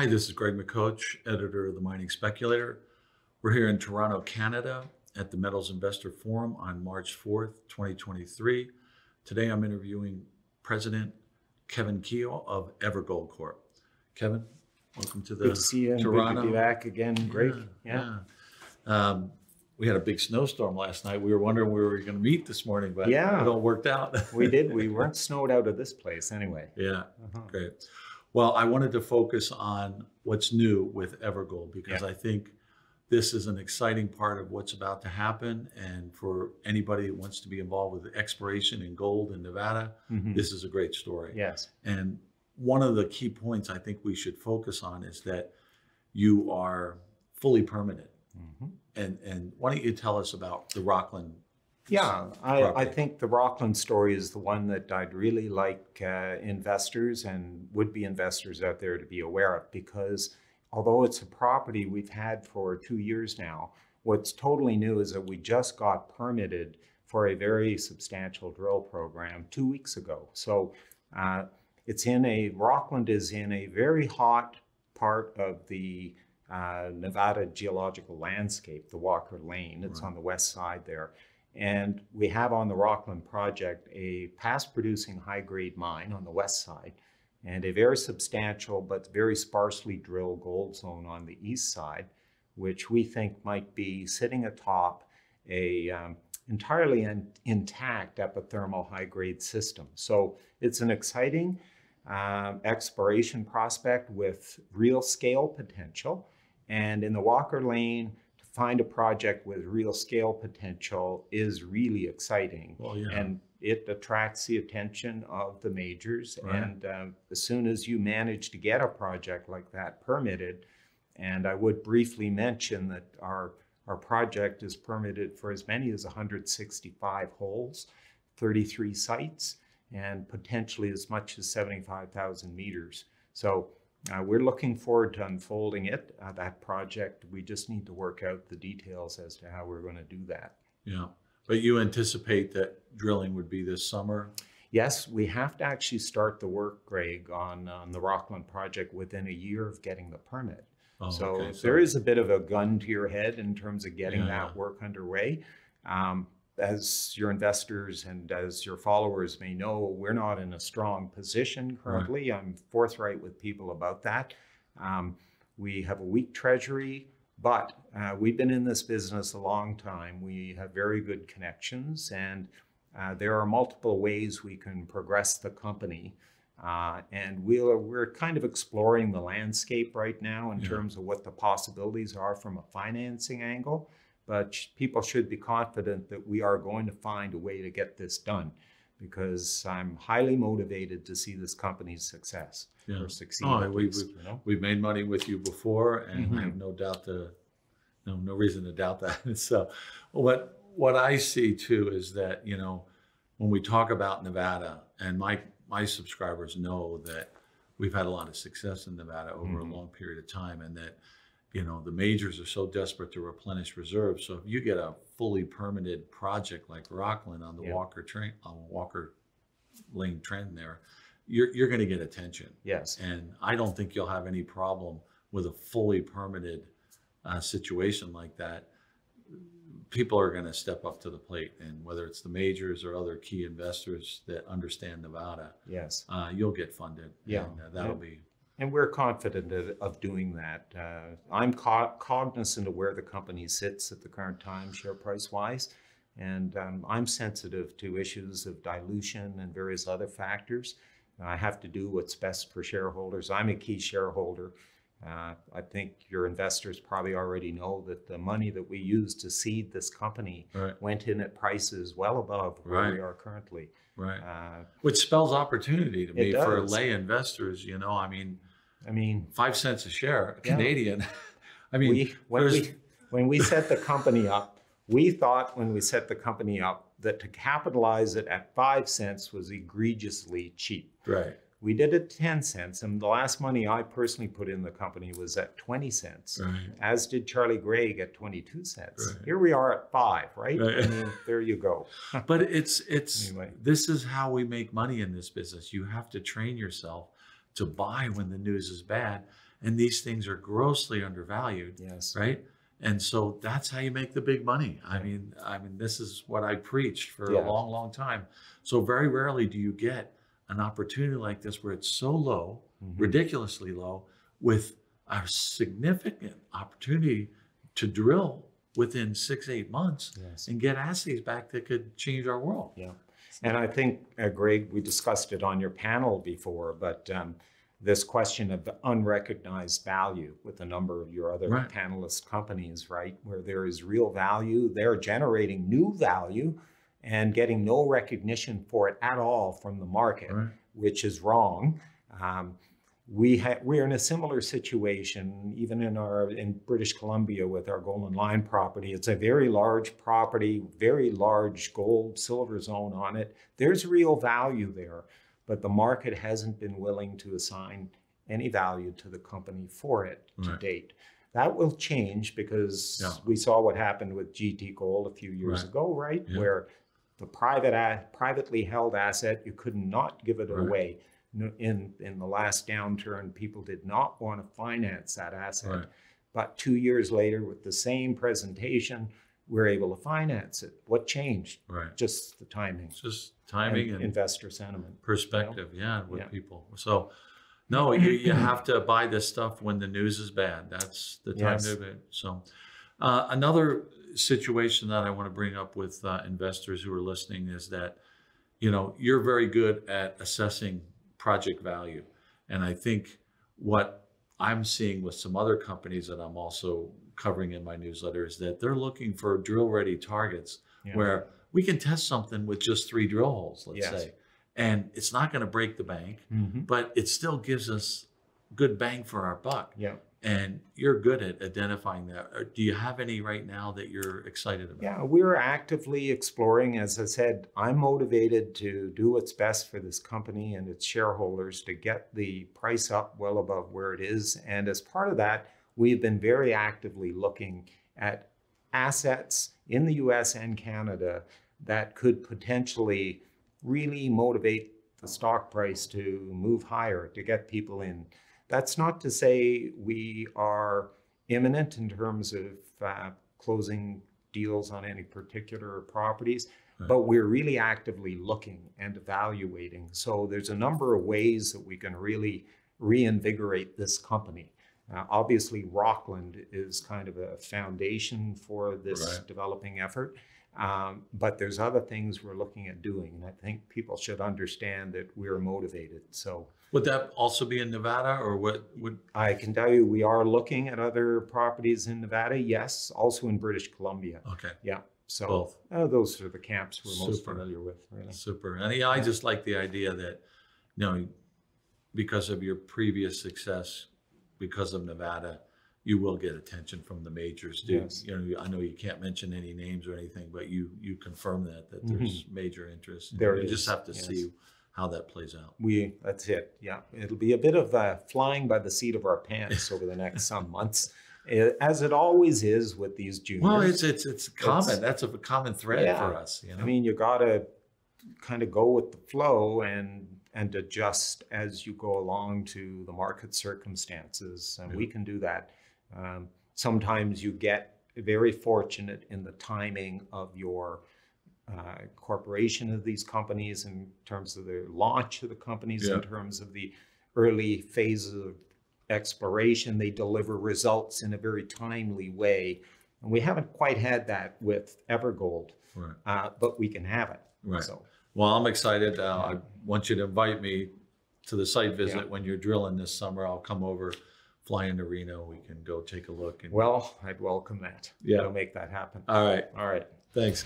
Hi, this is Greg McCoach, editor of the Mining Speculator. We're here in Toronto, Canada at the Metals Investor Forum on March 4th, 2023. Today I'm interviewing President Kevin Keough of Evergold Corp. Kevin, welcome to the Good to see you Toronto. good to be back again, Greg. Yeah. yeah. Um, we had a big snowstorm last night. We were wondering where we were going to meet this morning, but Yeah. it all worked out. we did. We weren't snowed out of this place anyway. yeah. Uh-huh. Great. Well, I wanted to focus on what's new with Evergold because Yeah. I think this is an exciting part of what's about to happen. And for anybody that wants to be involved with exploration in gold in Nevada, Mhm. this is a great story. Yes. And one of the key points I think we should focus on is that you are fully permitted. Mhm. And, and why don't you tell us about the Rockland? Yeah, I, I think the Rockland story is the one that I'd really like uh, investors and would-be investors out there to be aware of because although it's a property we've had for two years now, what's totally new is that we just got permitted for a very substantial drill program two weeks ago. So uh, it's in a, Rockland is in a very hot part of the uh, Nevada geological landscape, the Walker Lane. It's Right. on the west side there. And we have on the Rockland project a past producing high grade mine on the west side and a very substantial but very sparsely drilled gold zone on the east side, which we think might be sitting atop a um, entirely in, intact epithermal high grade system. So it's an exciting um, exploration prospect with real scale potential. And in the Walker Lane, find a project with real scale potential is really exciting. Well, yeah. And it attracts the attention of the majors. Right. And um, as soon as you manage to get a project like that permitted, and I would briefly mention that our our project is permitted for as many as 165 holes, 33 sites, and potentially as much as 75,000 meters. So uh, we're looking forward to unfolding it, uh, that project. We just need to work out the details as to how we're going to do that. Yeah. But you anticipate that drilling would be this summer? Yes, we have to actually start the work, Greg, on, on the Rockland project within a year of getting the permit. Oh, so okay. there is a bit of a gun to your head in terms of getting Yeah, that yeah. work underway. Um, as your investors and as your followers may know, we're not in a strong position currently. I'm forthright with people about that. Um, we have a weak treasury, but uh, we've been in this business a long time. We have very good connections, and uh, there are multiple ways we can progress the company. Uh, and we're, we're kind of exploring the landscape right now in Yeah. terms of what the possibilities are from a financing angle. But people should be confident that we are going to find a way to get this done because I'm highly motivated to see this company's success Yeah. or succeed. Oh, we- least, you know? We've made money with you before, and I Mhm. have no doubt no, no reason to doubt that. So, what what I see too is that you know, when we talk about Nevada, and my my subscribers know that we've had a lot of success in Nevada over Mhm. a long period of time, and that you know the majors are so desperate to replenish reserves. So if you get a fully permitted project like Rockland on the Yeah. Walker train on Walker Lane trend there, you're you're going to get attention. Yes. And I don't think you'll have any problem with a fully permitted uh, situation like that. People are going to step up to the plate, and whether it's the majors or other key investors that understand Nevada, Yes. uh, you'll get funded. Yeah. and, uh, that'll Yeah. be And we're confident of, of doing that. Uh, I'm co- cognizant of where the company sits at the current time, share price wise. And um, I'm sensitive to issues of dilution and various other factors. I have to do what's best for shareholders. I'm a key shareholder. Uh, I think your investors probably already know that the money that we used to seed this company right, went in at prices well above where we are currently. right. Uh, Which spells opportunity to me for lay investors. You know, I mean, I mean, five cents a share, Yeah. Canadian. I mean, we, when, we, when we set the company up, we thought when we set the company up that to capitalize it at five cents was egregiously cheap. right, We did it 10 cents, and the last money I personally put in the company was at 20 cents, right. as did Charlie Greig at 22 cents. Right. Here we are at five, right? Right. I mean, there you go. but it's it's Anyway. this is how we make money in this business you have to train yourself to buy when the news is bad and these things are grossly undervalued, Yes. right? And so that's how you make the big money. I mean, I mean, this is what I preached for Yeah. a long, long time. So very rarely do you get an opportunity like this where it's so low, Mhm. ridiculously low, with a significant opportunity to drill within six, eight months Yes. and get assays back that could change our world. Yeah. And I think, uh, Greg, we discussed it on your panel before, but um, this question of the unrecognized value with a number of your other Right. panelist companies, right, where there is real value, they're generating new value and getting no recognition for it at all from the market, Right. which is wrong. Um, we ha- we're in a similar situation, even in our in British Columbia with our Golden Lion property. It's a very large property, very large gold silver zone on it. There's real value there, but the market hasn't been willing to assign any value to the company for it to Right. date. That will change because Yeah. we saw what happened with GT Gold a few years Right. ago, right? Yeah. Where the private a- privately held asset, you could not give it Right. away. In in the last downturn, people did not want to finance that asset. Right. But two years later, with the same presentation, we're able to finance it. What changed? Right. Just the timing, just timing and and, investor sentiment. perspective, yeah, with Yeah. people. So, no, you, you have to buy this stuff when the news is bad. That's the time Yes. to do it. So, uh, another situation that I want to bring up with uh, investors who are listening is that, you know, you're very good at assessing project value. And I think what I'm seeing with some other companies that I'm also covering in my newsletter is that they're looking for drill ready targets Yeah. where we can test something with just three drill holes, let's Yes. say. And it's not going to break the bank, Mhm. but it still gives us good bang for our buck. Yeah. And you're good at identifying that. Do you have any right now that you're excited about? Yeah, we're actively exploring. As I said, I'm motivated to do what's best for this company and its shareholders to get the price up well above where it is. And as part of that, we've been very actively looking at assets in the US and Canada that could potentially really motivate the stock price to move higher, to get people in. That's not to say we are imminent in terms of uh, closing deals on any particular properties, Right. but we're really actively looking and evaluating. So there's a number of ways that we can really reinvigorate this company. Uh, obviously, Rockland is kind of a foundation for this Right. developing effort. Um, but there's other things we're looking at doing, and I think people should understand that we're motivated. So Would that also be in Nevada or what would, I can tell you we are looking at other properties in Nevada, yes, also in British Columbia. okay, Yeah. So both. uh, those are the camps we're most familiar with, really. Super. And yeah, I just like the idea that, you know, because of your previous success, because of Nevada, you will get attention from the majors. Do Yes. you know? I know you can't mention any names or anything, but you you confirm that that there's major interest. Mm-hmm. There you is, just have to yes. see how that plays out. We that's it. Yeah, it'll be a bit of uh, flying by the seat of our pants over the next some months, eh, as it always is with these juniors. Well, it's it's it's common. It's- That's a common thread Yeah. for us. You know. I mean, you got to kind of go with the flow and and adjust as you go along to the market circumstances, and we can do that. Um, sometimes you get very fortunate in the timing of your uh, corporation of these companies in terms of the launch of the companies, Yeah. in terms of the early phases of exploration. They deliver results in a very timely way. And we haven't quite had that with Evergold right. uh, but we can have it. Right. So Well, I'm excited. Uh, I want you to invite me to the site visit when you're drilling this summer. I'll come over, fly into Reno. We can go take a look. And, well, I'd welcome that. Yeah. We'll make that happen. all right. All right. Thanks.